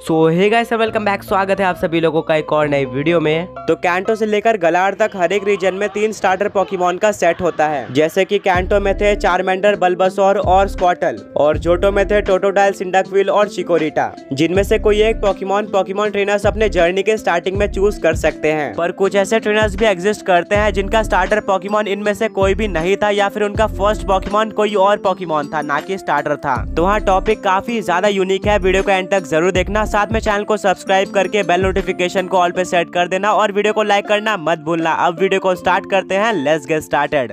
So hey guys welcome back स्वागत है आप सभी लोगों का एक और नई वीडियो में। तो कैंटो से लेकर गलार तक हर एक रीजन में तीन स्टार्टर पोकेमोन का सेट होता है। जैसे कि कैंटो में थे चारमेंडर बल्बसौर और स्कॉटल और जोटो में थे टोटोडाइल सिंडकविल और चिकोरिटा जिनमें से कोई एक पॉकीमोन पॉकीमोन ट्रेनर्स अपने जर्नी के स्टार्टिंग में चूज़ कर सकते हैं। पर कुछ ऐसे ट्रेनर्स भी एग्जिस्ट करते हैं जिनका स्टार्टर पॉकीमोन इनमें से कोई भी नहीं था या फिर उनका फ़र्स्ट पॉकीमोन कोई और पॉकीमोन था, ना कि स्टार्टर था। तो हाँ टॉपिक काफ़ी ज़्यादा यूनिक है। वीडियो को एंड तक ज़रूर देखना। साथ में चैनल को सब्सक्राइब करके बेल नोटिफिकेशन को ऑल पे सेट कर देना और वीडियो को लाइक करना मत भूलना। अब वीडियो को स्टार्ट करते हैं। Let's get started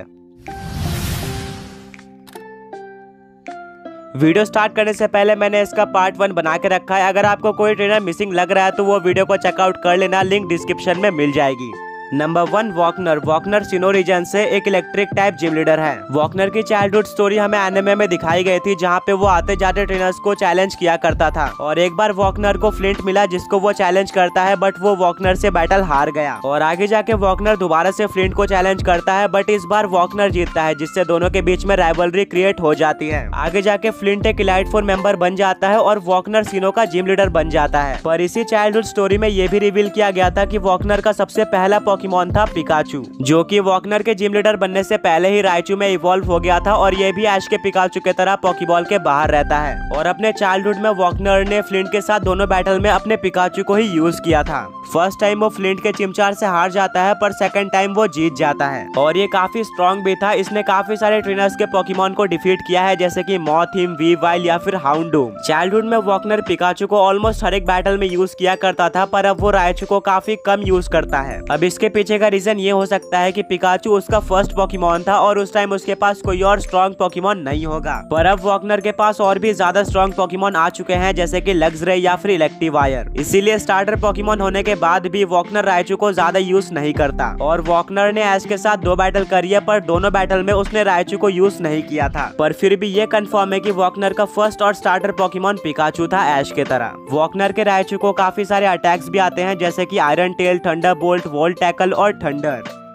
video start करने से पहले मैंने इसका पार्ट वन बना के रखा है। अगर आपको कोई ट्रेनर मिसिंग लग रहा है तो वो वीडियो को चेकआउट कर लेना। लिंक डिस्क्रिप्शन में मिल जाएगी। Number one Volkner Volkner Sinnoh region से एक इलेक्ट्रिक टाइप जिम लीडर है। वॉकनर की चाइल्डहुड स्टोरी हमें एनिमे में दिखाई गई थी, जहाँ पे वो आते जाते ट्रेनर्स को चैलेंज किया करता था। और एक बार वॉकनर को फ्लिंट मिला, जिसको वो चैलेंज करता है बट वो वॉकनर से बैटल हार गया। और आगे जाके वॉकनर दोबारा से फ्लिंट को चैलेंज करता है बट इस बार वॉकनर जीतता है, जिससे दोनों के बीच में राइवलरी क्रिएट हो जाती है। आगे जाके फ्लिंट एक इलाइट फोर मेंबर बन जाता है और वॉकनर सिनो का जिम लीडर बन जाता है। पर इसी चाइल्डहुड स्टोरी में ये भी रिवील किया गया था की वॉकनर का सबसे पहला पॉकीमोन था पिकाचू जो कि वॉकनर के जिम लीडर बनने से पहले ही रायचू में इवॉल्व हो गया था और ये भी ऐश के पिकाचू के तरह पॉकीबॉल के बाहर रहता है। और अपने चाइल्डहुड में वॉकनर ने फ्लिंट के साथ दोनों बैटल में अपने पिकाचू को ही यूज़ किया था। फ़र्स्ट टाइम वो फ्लिंट के चिमचार से हार जाता है, पर सेकंड टाइम वो जीत जाता है। और ये काफ़ी स्ट्रॉन्ग भी था, इसने काफ़ी सारे ट्रेनर्स के पोकेमोन को डिफीट किया है, जैसे कि मॉथिम वी वाइल या फिर हाउंडूम चाइल्डहुड में वॉकनर पिकाचू को ऑलमोस्ट हर एक बैटल में यूज़ किया करता था, पर अब वो रायचू को काफ़ी कम यूज़ करता है। अब इसके पीछे का रीजन ये हो सकता है कि पिकाचू उसका फ़र्स्ट पॉकीमोन था और उस टाइम उसके पास कोई और स्ट्रॉन्ग पोकेमोन नहीं होगा। पर अब वॉकनर के पास और भी ज़्यादा स्ट्रॉन्ग पॉकीमोन आ चुके हैं, जैसे की लग्जरे या फिर इलेक्टिवायर इसीलिए स्टार्टर पोकेमोन होने के बाद भी वॉकनर रायचू को ज़्यादा यूज़ नहीं करता। और वॉकनर ने एस के साथ दो बैटल करी है, पर दोनों बैटल में उसने रायचू को यूज़ नहीं किया था। पर फिर भी ये कंफर्म है कि वॉकनर का फ़र्स्ट और स्टार्टर पॉकीमोन पिकाचू था एश के तरह। वॉकनर के रायचू को काफ़ी सारे अटैक्स भी आते हैं, जैसे की iron tail thunderbolt volt tackle और thunder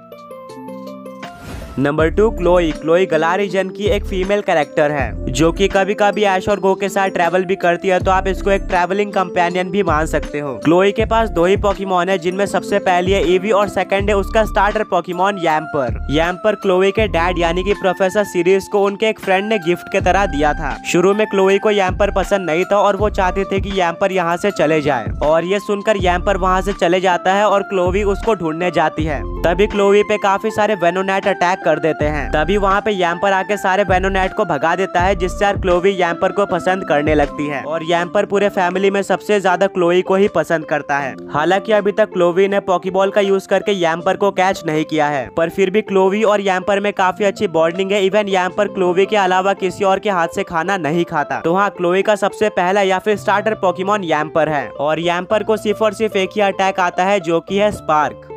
number two Chloe Chloe Galar region की एक फीमेल कैरेक्टर है, जो कि कभी कभी ऐश और गो के साथ ट्रैवल भी करती है तो आप इसको एक ट्रैवलिंग कंपेनियन भी मान सकते हो। क्लोई के पास दो ही पॉकीमोन है, जिनमें सबसे पहली है ईवी और सेकंड है उसका starter Pokemon Yamper Yamper Chloe के डैड यानी कि प्रोफेसर सीरीज़ को उनके एक फ्रेंड ने गिफ्ट के तरह दिया था। शुरू में क्लोई को यैम्पर पसंद नहीं था और वो चाहते थे की यैम्पर यहाँ से चले जाए। और ये सुनकर यैम्पर वहाँ से चले जाता है और क्लोवी उसको ढूँढने जाती है। तभी क्लोवी पे काफ़ी सारे वेनोनेट अटैक कर देते हैं। तभी वहाँ पे यैम्पर आके सारे वेनोनेट को भगा देता है, जिससे यार क्लोवी यैम्पर को पसंद करने लगती है। और यैम्पर पूरे फैमिली में सबसे ज़्यादा क्लोई को ही पसंद करता है। हालाँकि अभी तक क्लोवी ने पॉकीबॉल का यूज़ करके यैम्पर को कैच नहीं किया है। पर फिर भी क्लोवी और यैम्पर में काफ़ी अच्छी बॉन्डिंग है। इवन यैम्पर क्लोवी के अलावा किसी और के हाथ से खाना नहीं खाता। तो हाँ क्लोवी का सबसे पहला या फिर स्टार्टर पॉकीमोन यैम्पर है। और यैम्पर को सिर्फ़ और सिर्फ़ एक ही अटैक आता है, जो की है Spark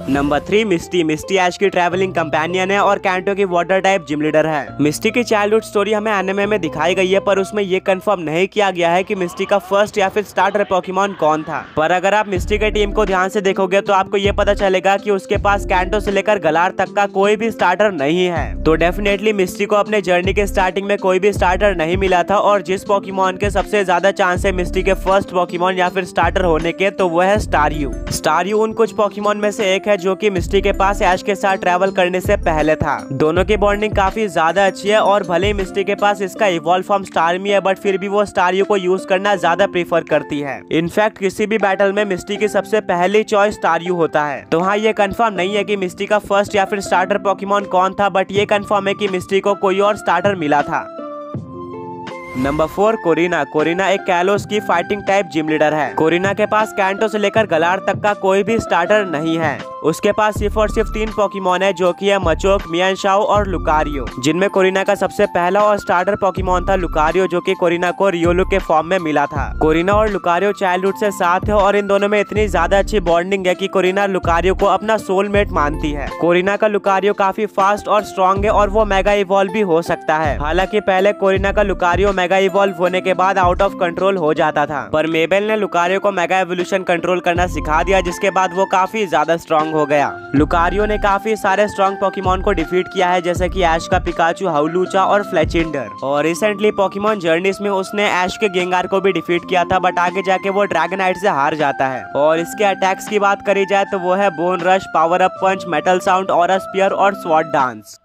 number three, Misty. Misty Ash की ट्रैवलिंग कंपेनियन है और कैंटो की वाटर टाइप जिम लीडर है। मिस्टी की चाइल्डहुड स्टोरी हमें एनिमे में दिखाई गई है, पर उसमें ये कंफर्म नहीं किया गया है कि मिस्टी का फ़र्स्ट या फिर स्टार्टर पोकेमोन कौन था। पर अगर आप मिस्टी के टीम को ध्यान से देखोगे तो आपको ये पता चलेगा की उसके पास कैंटो से लेकर गलार तक का कोई भी स्टार्टर नहीं है। तो डेफिनेटली मिस्टी को अपने जर्नी के स्टार्टिंग में कोई भी स्टार्टर नहीं मिला था, और जिस पॉकीमोन के सबसे ज़्यादा चांस है मिस्टी के फ़र्स्ट पॉकीमोन या फिर स्टार्टर होने के तो वो है स्टारयू स्टारयू उन कुछ पॉकीमोन में से एक जो की मिस्टी के पास ऐश के साथ ट्रैवल करने से पहले था। दोनों की बॉन्डिंग काफ़ी ज़्यादा अच्छी है और भले ही मिस्टी के पास इसका इवॉल्व फॉर्म स्टारमी है बट फिर भी वो स्टारियो को यूज़ करना ज़्यादा प्रीफर करती है। इनफैक्ट किसी भी बैटल में मिस्टी की सबसे पहली चॉइस स्टारियो होता है। तो हाँ ये कंफर्म नहीं है कि मिस्टी का फ़र्स्ट या फिर स्टार्टर पॉकीमोन कौन था बट ये कंफर्म है कि मिस्टी को कोई और स्टार्टर मिला था। नंबर फोर कोरिना कोरिना एक कैलोस की फाइटिंग टाइप जिम लीडर है। कोरिना के पास कैंटो से लेकर गलार तक का कोई भी स्टार्टर नहीं है। उसके पास सिर्फ़ और सिर्फ़ तीन पॉकीमोन है, जो कि है मचोक मियानशाओ और लुकारियो जिनमें कोरिना का सबसे पहला और स्टार्टर पॉकीमोन था लुकारियो जो कि कोरिना को रियोलू के फॉर्म में मिला था। कोरिना और लुकारियो चाइल्डहुड से साथ है और इन दोनों में इतनी ज़्यादा अच्छी बॉन्डिंग है की कोरिना लुकारियो को अपना सोलमेट मानती है। कोरिना का लुकारियो काफ़ी फास्ट और स्ट्रॉन्ग है और वो मेगा इवॉल्व भी हो सकता है। हालाँकि पहले कोरिना का लुकारियो मेगा इवॉल्व होने के बाद आउट ऑफ़ कंट्रोल हो जाता था। पर मेबेल ने लुकारियो को मेगा एवोल्यूशन कंट्रोल करना सिखा दिया, जिसके बाद वो काफ़ी ज़्यादा स्ट्रॉन्ग स्ट्रॉन्ग हो गया। लुकारियो ने काफ़ी सारे स्ट्रांग पॉकीमोन को डिफीट किया है, जैसे की एश का पिकाचू हाउलूचा और फ्लैचिंडर और रिसेंटली पॉकीमोन जर्नीस में उसने एश के गेंगार को भी डिफीट किया था बट आगे जाके वो ड्रैगनाइट से हार जाता है। और इसके अटैक्स की बात करी जाए तो वो है bone rush power up punch metal sound और स्पियर और स्वॉट डांस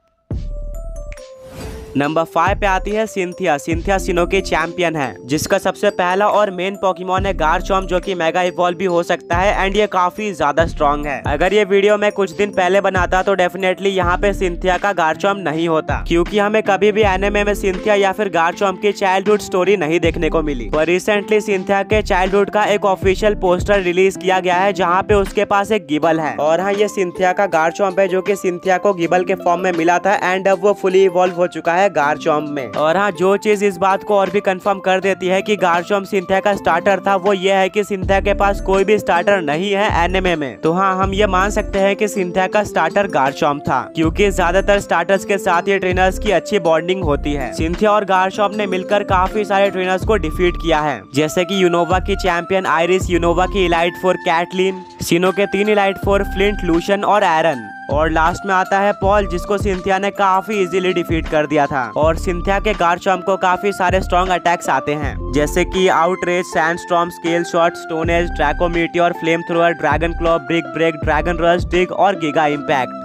नंबर फाइव पे आती है सिंथिया। सिंथिया सिनो की चैंपियन है, जिसका सबसे पहला और मेन पॉकीमोन है गारचॉम जो कि मेगा इवॉल्व भी हो सकता है एंड ये काफ़ी ज़्यादा स्ट्रॉन्ग है। अगर ये वीडियो मैं कुछ दिन पहले बनाता तो डेफिनेटली यहाँ पे सिंथिया का गारचॉम नहीं होता, क्योंकि हमें कभी भी एनिमे में सिंथिया या फिर गारचॉम की चाइल्डहुड स्टोरी नहीं देखने को मिली। पर रिसेंटली सिंथिया के चाइल्डहुड का एक ऑफिशियल पोस्टर रिलीज़ किया गया है, जहाँ पे उसके पास एक गिबल है। और हाँ ये सिंथिया का गारचॉम्प है, जो की सिंथिया को गिबल के फॉर्म में मिला था एंड अब वो फुली इवॉल्व हो चुका है। है गारचोम में। और हाँ जो चीज़ इस बात को और भी कंफर्म कर देती है कि गारचोम सिंथिया का स्टार्टर था, वो ये है कि सिंथिया के पास कोई भी स्टार्टर नहीं है एनएमए में। तो हाँ हम ये मान सकते हैं कि सिंथिया का स्टार्टर गारचोम था, क्योंकि ज़्यादातर स्टार्टर्स के साथ ये ट्रेनर्स की अच्छी बॉन्डिंग होती है। सिंथिया और गारचोम ने मिलकर काफ़ी सारे ट्रेनर्स को डिफीट किया है। जैसे की यूनोवा की चैंपियन आयरिस यूनोवा की इलाइट फोर कैटलिन सिनो के तीन इलाइट फोर फ्लिंट लूशन और एरन और लास्ट में आता है पॉल जिसको सिंथिया ने काफ़ी इजीली डिफीट कर दिया था। और सिंथिया के गार्चम को काफ़ी सारे स्ट्रॉन्ग अटैक्स आते हैं। जैसे कि outrage sandstorm scale shot stone edge draco meteor और flamethrower dragon claw brick break dragon rush dig और giga impact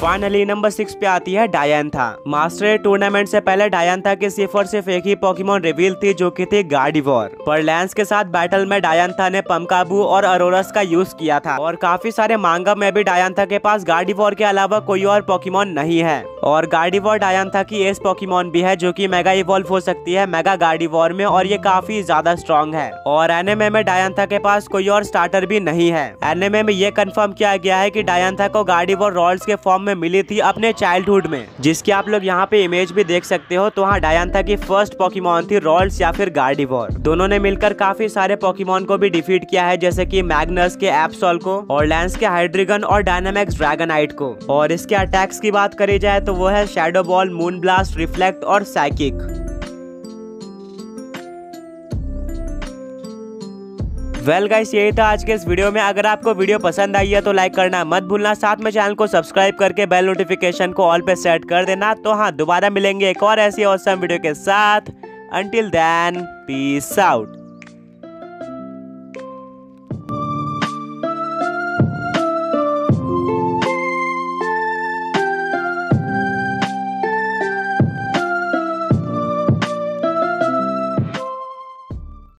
finally number six पे आती है डायंथा मास्टर टूर्नामेंट से पहले डायंथा की सिर्फ़ और सिर्फ़ एक ही पॉकीमोन रिवील थी, जो की थी गार्डिवोर पर लैंस के साथ बैटल में डायंथा ने पमकाबू और अरोरस का यूज़ किया था। और काफ़ी सारे मांगा में भी डायंथा के पास गार्डिवोर के अलावा कोई और पॉकीमोन नहीं है। और गार्डिवोर डायंथा की एस पोकेमोन भी है, जो की मेगा इवॉल्व हो सकती है मेगा गार्डिवोर में, और ये काफ़ी ज़्यादा स्ट्रॉन्ग है। और एनएमए में डायंथा के पास कोई और स्टार्टर भी नहीं है। एनएमए में ये कंफर्म किया गया है कि डायंथा को गार्डिवोर रॉल्स के फॉर्म में मिली थी अपने चाइल्डहुड में, जिसकी आप लोग यहाँ पे इमेज भी देख सकते हो। तो हाँ डायंथा की फ़र्स्ट पॉकीमोन थी रॉल्स या फिर गार्डिवोर दोनों ने मिलकर काफ़ी सारे पॉकीमोन को भी डिफीट किया है, जैसे की मैग्नस के एप्सोल को, और लैंस के हाइड्रिगन और डायनामिक्स ड्रैगनाइट को। और इसके अटैक्स की बात करी जाए तो वो है shadow ball moon blast reflect और साइकिक वेल गाइस यही था आज के इस वीडियो में। अगर आपको वीडियो पसंद आई है तो लाइक करना मत भूलना। साथ में चैनल को सब्सक्राइब करके बेल नोटिफिकेशन को ऑल पे सेट कर देना। तो हाँ दोबारा मिलेंगे एक और ऐसी औसम वीडियो के साथ। Until then peace out